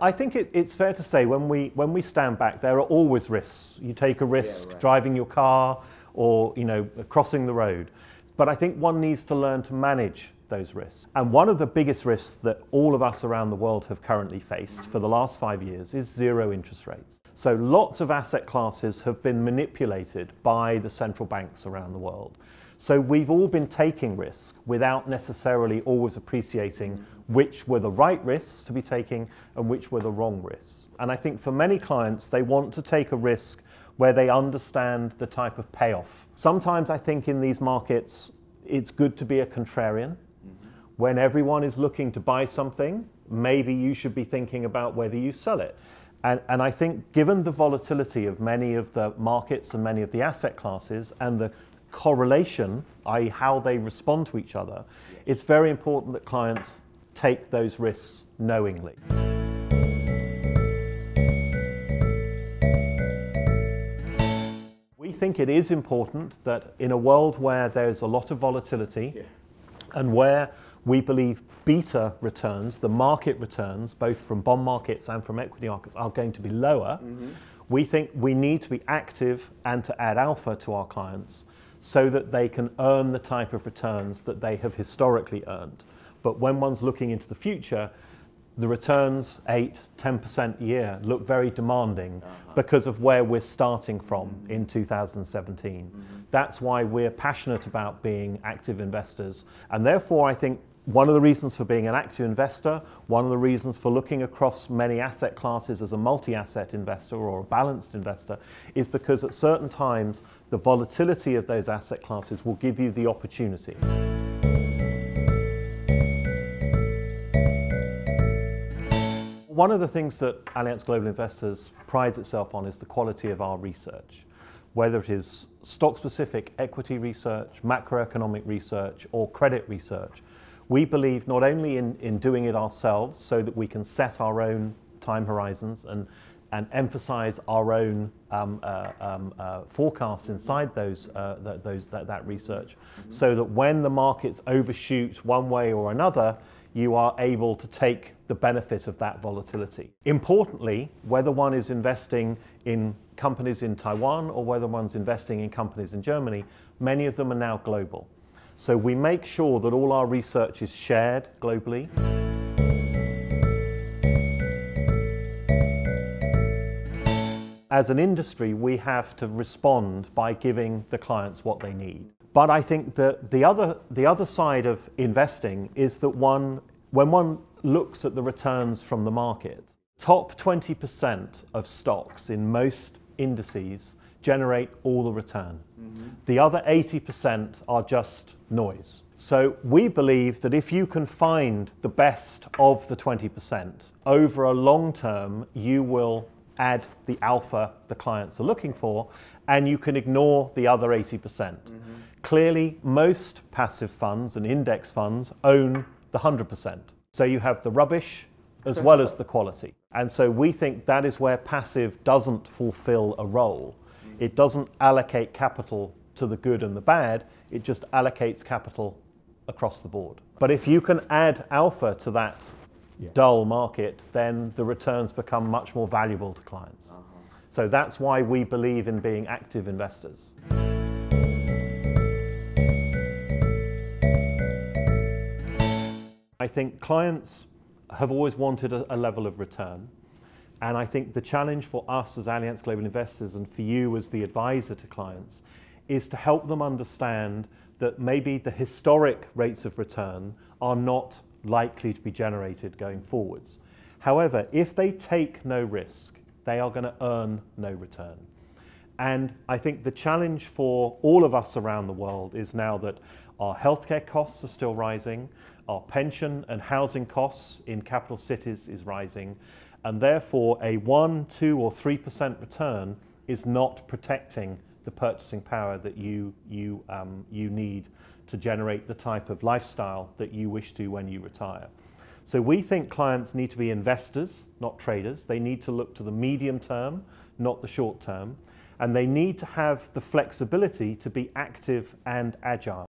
I think it, it's fair to say when we when we stand back, there are always risks. You take a risk Yeah, right. driving your car or you know crossing the road, but I think one needs to learn to manage those risks. And one of the biggest risks that all of us around the world have currently faced for the last five years is zero interest rates. So lots of asset classes have been manipulated by the central banks around the world. So we've all been taking risks without necessarily always appreciating which were the right risks to be taking and which were the wrong risks. And I think for many clients, they want to take a risk where they understand the type of payoff. Sometimes I think in these markets, it's good to be a contrarian. When everyone is looking to buy something, maybe you should be thinking about whether you sell it. And, and I think, given the volatility of many of the markets and many of the asset classes and the correlation, i.e., how they respond to each other, it's very important that clients take those risks knowingly. We think it is important that in a world where there's a lot of volatility Yeah. and where we believe beta returns, the market returns, both from bond markets and from equity markets, are going to be lower, mm-hmm. We think we need to be active and to add alpha to our clients so that they can earn the type of returns that they have historically earned. But when one's looking into the future, the returns, 8, 10% a year, look very demanding uh-huh. because of where we're starting from in 2017. Mm-hmm. That's why we're passionate about being active investors. And therefore, I think one of the reasons for being an active investor, one of the reasons for looking across many asset classes as a multi asset investor or a balanced investor, is because at certain times, the volatility of those asset classes will give you the opportunity. One of the things that Allianz Global Investors prides itself on is the quality of our research, whether it is stock specific equity research, macroeconomic research, or credit research. We believe not only in, in doing it ourselves so that we can set our own time horizons and, and emphasize our own um, uh, um, uh, forecasts inside those, uh, th- those, that, that research, so that when the markets overshoot one way or another, you are able to take the benefit of that volatility. Importantly, whether one is investing in companies in Taiwan or whether one's investing in companies in Germany, many of them are now global. So we make sure that all our research is shared globally. As an industry, we have to respond by giving the clients what they need. But I think that the other, the other side of investing is that one, when one looks at the returns from the market, top 20% of stocks in most indices generate all the return. Mm-hmm. The other 80% are just noise. So we believe that if you can find the best of the 20%, over a long term, you will add the alpha the clients are looking for, and you can ignore the other 80%. percent mm-hmm. Clearly, most passive funds and index funds own the 100%. So you have the rubbish as well as the quality. And so we think that is where passive doesn't fulfill a role. It doesn't allocate capital to the good and the bad, it just allocates capital across the board. But if you can add alpha to that dull market, then the returns become much more valuable to clients. Uh-huh. So that's why we believe in being active investors. I think clients have always wanted a, a level of return. And I think the challenge for us as Allianz Global Investors and for you as the advisor to clients is to help them understand that maybe the historic rates of return are not likely to be generated going forwards. However, if they take no risk, they are going to earn no return. And I think the challenge for all of us around the world is now that our healthcare costs are still rising, our pension and housing costs in capital cities is rising, and therefore a 1, 2 or 3% return is not protecting the purchasing power that you, you, um, you need to generate the type of lifestyle that you wish to when you retire. So we think clients need to be investors, not traders. They need to look to the medium term, not the short term. And they need to have the flexibility to be active and agile.